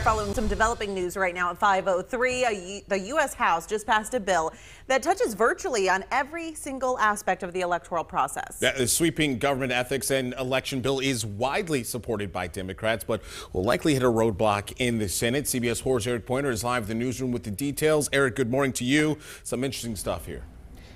following some developing news right now at 503. The U.S. House just passed a bill that touches virtually on every single aspect of the electoral process. The sweeping government ethics and election bill is widely supported by Democrats, but will likely hit a roadblock in the Senate. CBS 4's Eric Pointer is live in the newsroom with the details. Eric, good morning to you. Some interesting stuff here.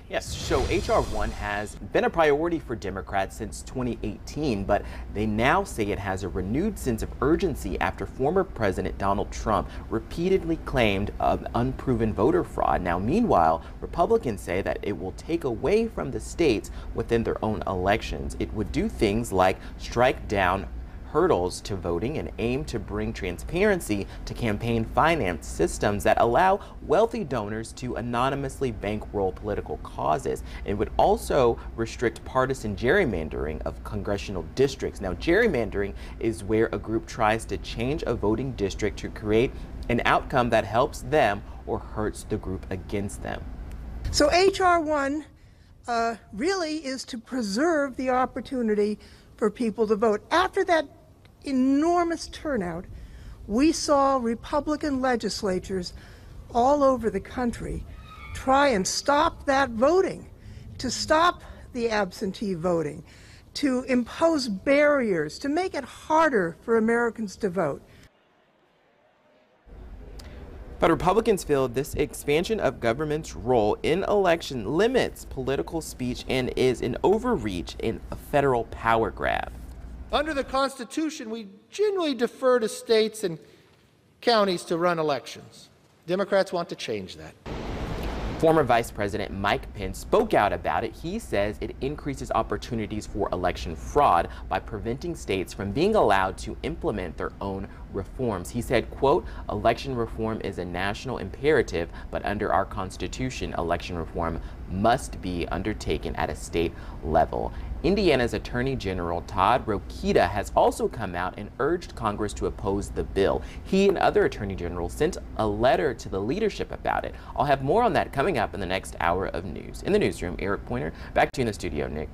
Yes, so H.R. 1 has been a priority for Democrats since 2018, but they now say it has a renewed sense of urgency after former President Donald Trump repeatedly claimed of unproven voter fraud. Now, meanwhile, Republicans say that it will take away from the states within their own elections. It would do things like strike down hurdles to voting and aim to bring transparency to campaign finance systems that allow wealthy donors to anonymously bankroll political causes. It would also restrict partisan gerrymandering of congressional districts. Now, gerrymandering is where a group tries to change a voting district to create an outcome that helps them or hurts the group against them. So H.R. 1 uh, really is to preserve the opportunity for people to vote. After that enormous turnout, we saw Republican legislatures all over the country try and stop that voting, to stop the absentee voting, to impose barriers, to make it harder for Americans to vote. But Republicans feel this expansion of government's role in election limits political speech and is an overreach in a federal power grab. Under the Constitution, we generally defer to states and counties to run elections. Democrats want to change that. Former Vice President Mike Pence spoke out about it. He says it increases opportunities for election fraud by preventing states from being allowed to implement their own reforms. He said, quote, election reform is a national imperative, but under our Constitution, election reform must be undertaken at a state level. Indiana's Attorney General Todd Rokita has also come out and urged Congress to oppose the bill. He and other Attorney Generals sent a letter to the leadership about it. I'll have more on that coming up in the next hour of news. In the newsroom, Eric Pointer, back to you in the studio, Nick.